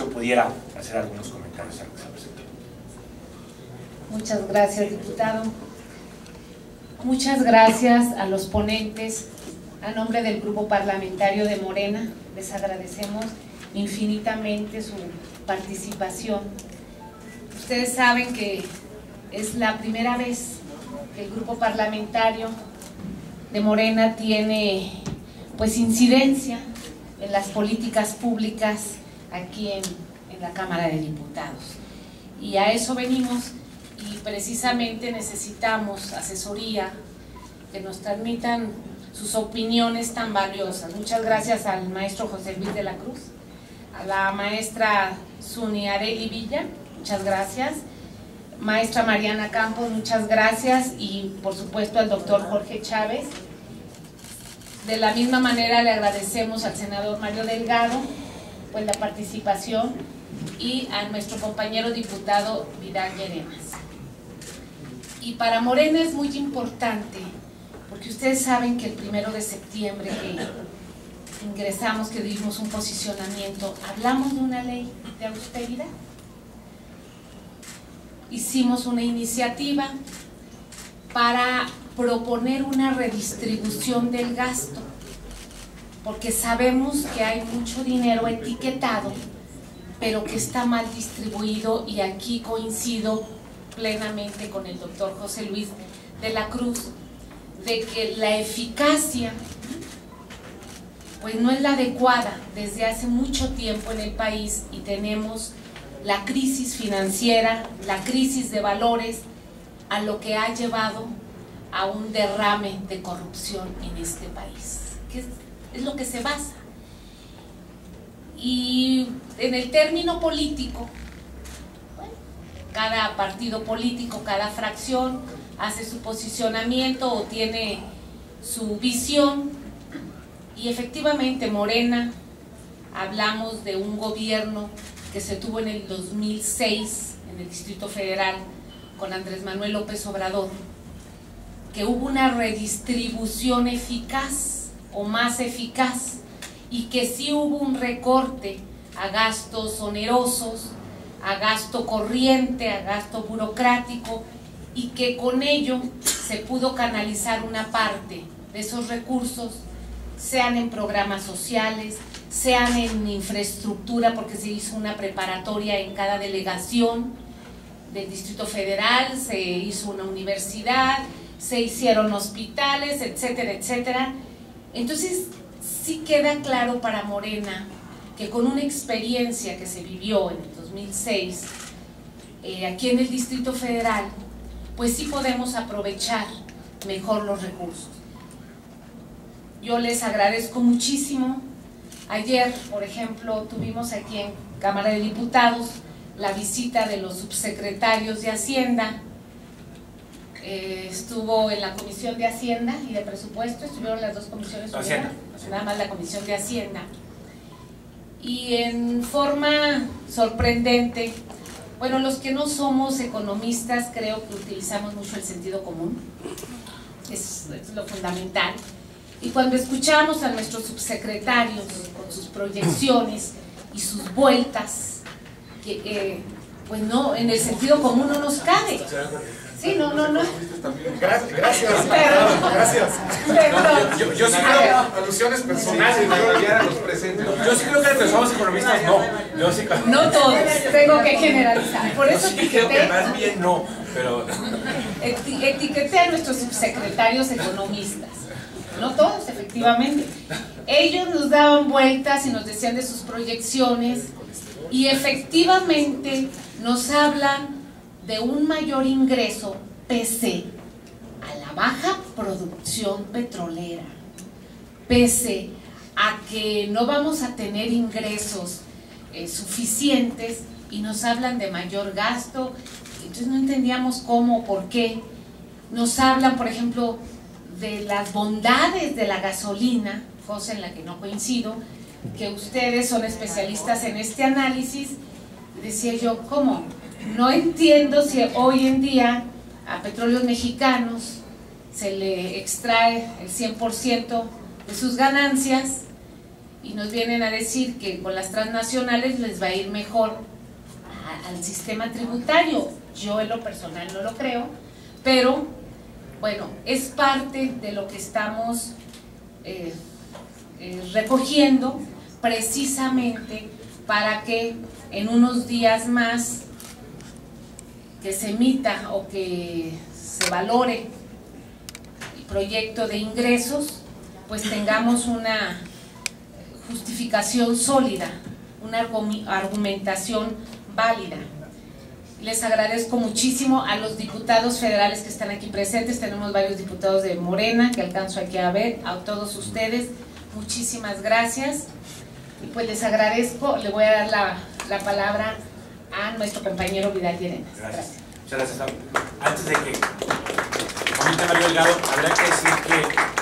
Pudiera hacer algunos comentarios a lo que se presentó. Muchas gracias, diputado. Muchas gracias a los ponentes. A nombre del Grupo Parlamentario de Morena, les agradecemos infinitamente su participación. Ustedes saben que es la primera vez que el Grupo Parlamentario de Morena tiene pues incidencia en las políticas públicas aquí en, la Cámara de Diputados. Y a eso venimos y precisamente necesitamos asesoría que nos transmitan sus opiniones tan valiosas. Muchas gracias al maestro José Luis de la Cruz, a la maestra Suni Areli Villa, muchas gracias, maestra Mariana Campos, muchas gracias y por supuesto al doctor Jorge Chávez. De la misma manera le agradecemos al senador Mario Delgado pues la participación y a nuestro compañero diputado Vidal Llerenas. Y para Morena es muy importante, porque ustedes saben que el primero de septiembre que ingresamos, que dimos un posicionamiento, hablamos de una ley de austeridad. Hicimos una iniciativa para proponer una redistribución del gasto, porque sabemos que hay mucho dinero etiquetado, pero que está mal distribuido y aquí coincido plenamente con el doctor José Luis de la Cruz, de que la eficacia pues no es la adecuada. Desde hace mucho tiempo en el país y tenemos la crisis financiera, la crisis de valores, a lo que ha llevado a un derrame de corrupción en este país, que es, es lo que se basa. Y en el término político, cada partido político, cada fracción hace su posicionamiento o tiene su visión y efectivamente Morena hablamos de un gobierno que se tuvo en el 2006 en el Distrito Federal con Andrés Manuel López Obrador, que hubo una redistribución eficaz o más eficaz y que sí hubo un recorte a gastos onerosos, a gasto corriente, a gasto burocrático y que con ello se pudo canalizar una parte de esos recursos, sean en programas sociales, sean en infraestructura, porque se hizo una preparatoria en cada delegación del Distrito Federal, se hizo una universidad, se hicieron hospitales, etcétera, etcétera. Entonces, sí queda claro para Morena que con una experiencia que se vivió en el 2006, eh, aquí en el Distrito Federal, pues sí podemos aprovechar mejor los recursos. Yo les agradezco muchísimo. Ayer, por ejemplo, tuvimos aquí en Cámara de Diputados la visita de los subsecretarios de Hacienda. Eh, estuvo en la Comisión de Hacienda y de Presupuesto, estuvieron las dos comisiones, Hacienda. nada más la Comisión de Hacienda. Y en forma sorprendente, bueno, los que no somos economistas creo que utilizamos mucho el sentido común, es, es lo fundamental. Y cuando escuchamos a nuestros subsecretarios con sus proyecciones y sus vueltas, que eh, pues no, en el sentido común no nos cabe. Sí, no, no, no. Gracias, gracias. Gracias. Perdón. Yo, yo sí creo, Alusiones personales. Sí, no, ya eran los presentes. yo sí creo que entre somos economistas no. Yo sí, creo- No todos, tengo que generalizar. Por yo eso sí creo que más bien no, pero eti- etiqueté a nuestros subsecretarios economistas. No todos, efectivamente. Ellos nos daban vueltas y nos decían de sus proyecciones y efectivamente nos hablan de un mayor ingreso pese a la baja producción petrolera, pese a que no vamos a tener ingresos eh, suficientes y nos hablan de mayor gasto, entonces no entendíamos cómo, por qué. Nos hablan, por ejemplo, de las bondades de la gasolina, cosa en la que no coincido, que ustedes son especialistas en este análisis, decía yo, ¿cómo? No entiendo si hoy en día a petróleos mexicanos se le extrae el 100% de sus ganancias y nos vienen a decir que con las transnacionales les va a ir mejor al sistema tributario. Yo en lo personal no lo creo, pero bueno, es parte de lo que estamos eh, eh, recogiendo precisamente para que en unos días más que se emita o que se valore el proyecto de ingresos, pues tengamos una justificación sólida, una argumentación válida. Les agradezco muchísimo a los diputados federales que están aquí presentes, tenemos varios diputados de Morena que alcanzo aquí a ver, a todos ustedes, muchísimas gracias. Y pues les agradezco, le voy a dar la, la palabra a nuestro compañero Vidal Llerenas. Gracias. Muchas gracias. Antes de que comente Mario Delgado, habrá que decir que